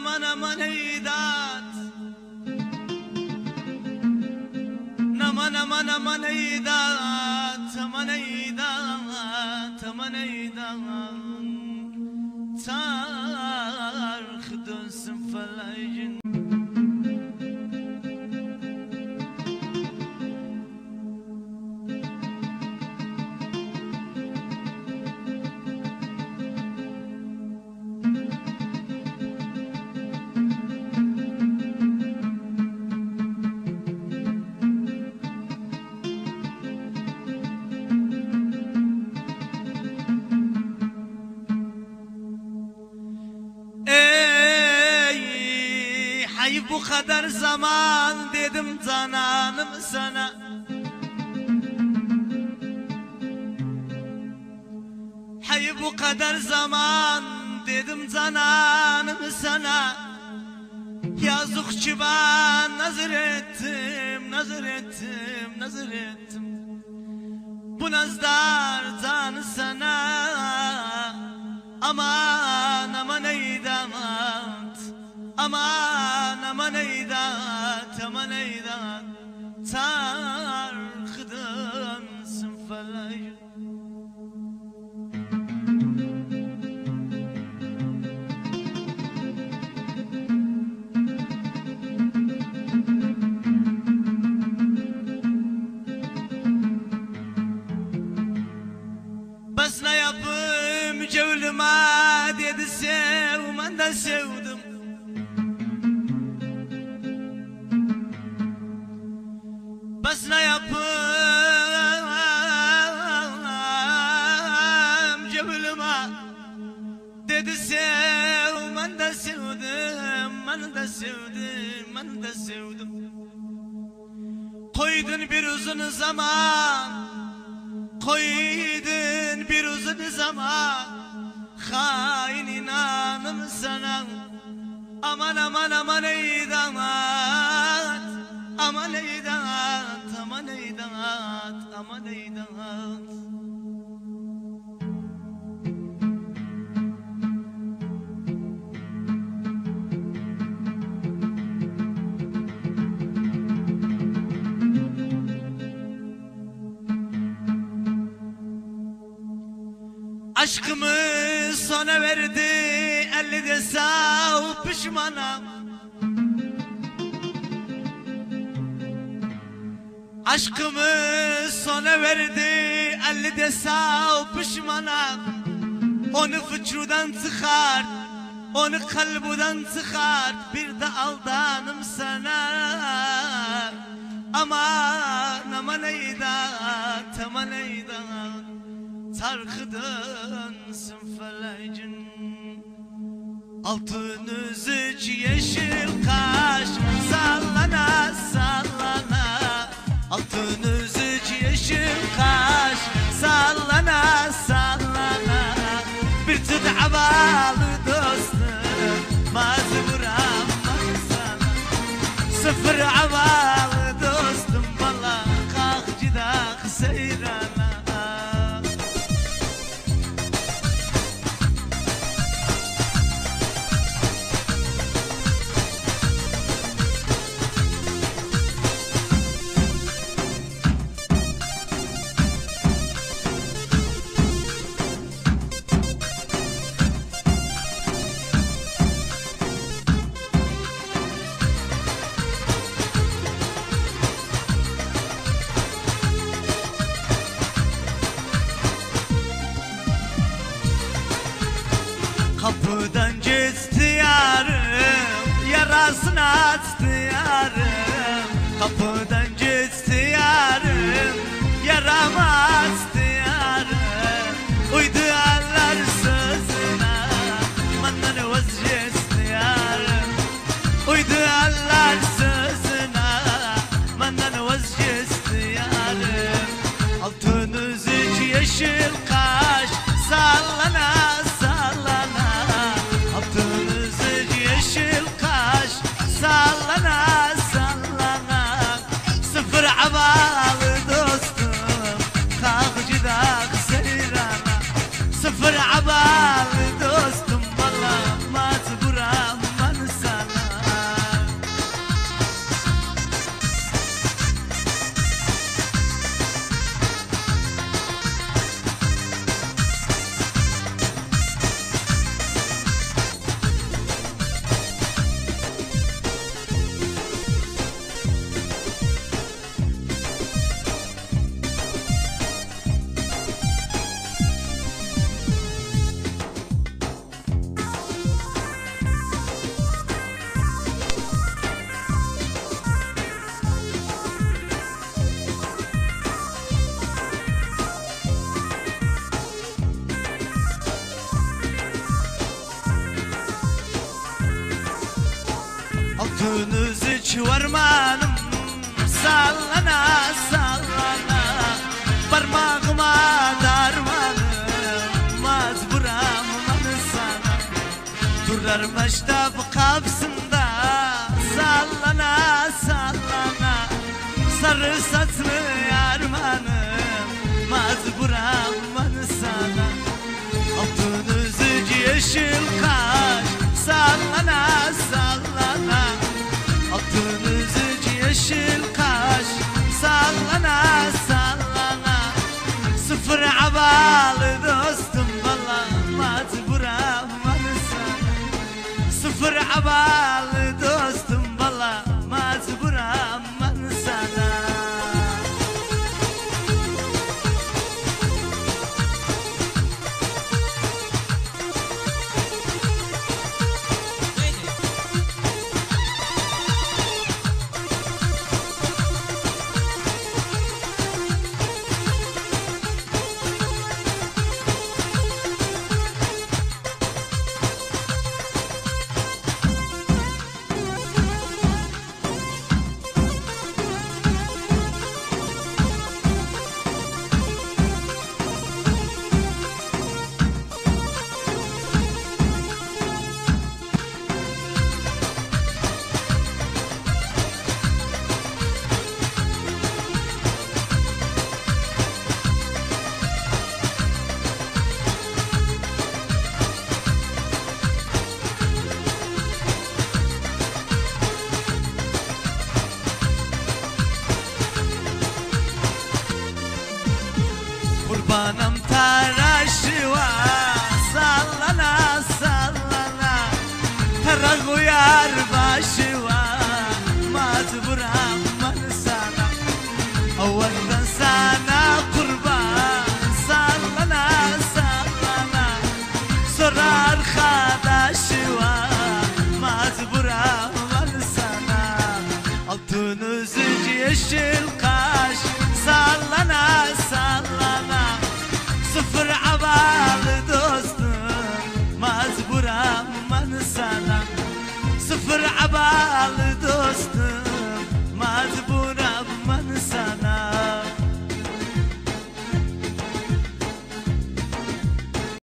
mana manaidat na mana mana manaidat manaidat manaidat tarih dönsün felajın bu kadar zaman dedim cananım sana. Hay bu kadar zaman dedim cananım sana. Yazıkçı ben nazır ettim, nazır ettim, nazır ettim. Bu nazdar canı sana. Aman felayın Bas ne yapayım cevlüme dedi sevmen de sevdim Ben de sevdim ben de sevdim. Koydun bir uzun zaman Koydun bir uzun zaman. Hain inanım sana Aman aman aman ey damat Aman ey damat Aman ey damat Aman ey damat Aşkımı sana verdi elli de sağ pişmanım. Aşkımı sana verdi elli de sağ pişmanım. Onu fıçrudan çıkar Onu kalbudan çıkar Bir de aldanım sana. Aman aman eydat Aman eydat Tarkıdansın felaycın Altın üzüç yeşil kaş Sallana sallana. Altın üzüç yeşil kaş Sallana sallana. Bir tüt havalı dostum Mazmuram sana. Sıfır vermiş tab kapsında. Sallana sallana. Sarı saçlı yarmanım Mazburam bana sana Altın üzücü yeşil فرع بالي Abanam فرع بال دوستم.